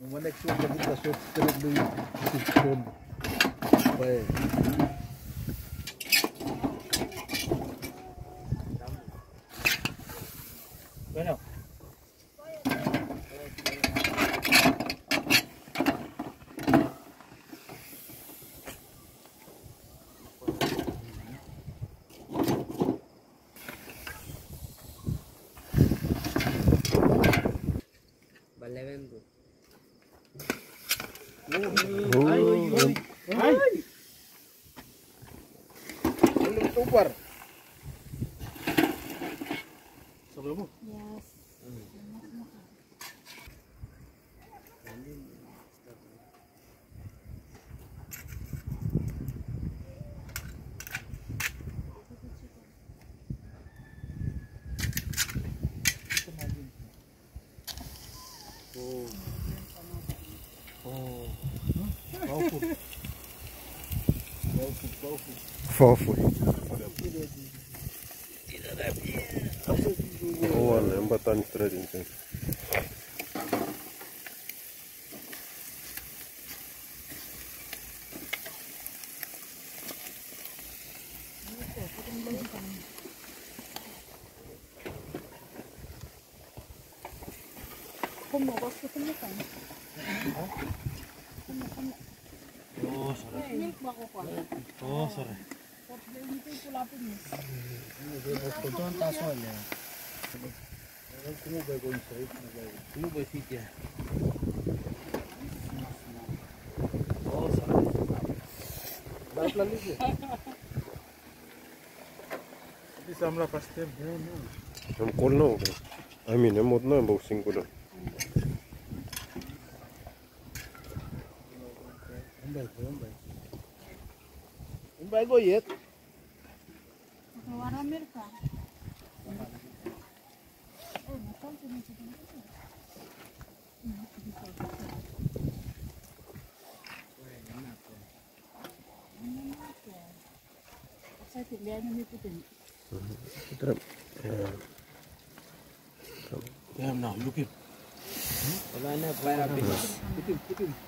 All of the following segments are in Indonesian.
Mwana kishonda sote tele kushonda. Wewe. Bueno. Vale, vengo. Belum tupar. Sebelum Yes. Fofo. Fofo, fofo. Fofo. Ладно, я бы no не. Como eu gosto de comer Oh, sarap. Milk ba ko pa? Oh, sarap. Hindi ko pula po niya. Ito ang taso niya. Kumubay ko yung sa'yo. Kumubay sitya. Oh, sarap. Dapat lalit eh. Hindi sa amla pastel. Ang cool na ako. I mean, I'm not na boxing ko lang. baik belum baik ini baik ini yet warna mirka eh macam sini sini Damn, ini look at him. Hmm?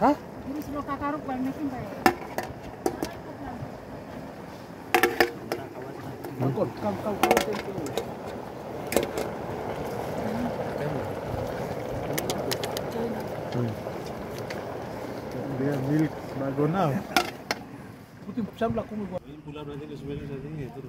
Ha? Hindi sila kakarok ba? Mesin ba eh? Angkot, kam, kam, kam, kam, kam. Dia milk bago na. Puti samla kumu. Bulan nanti ke jadi itu.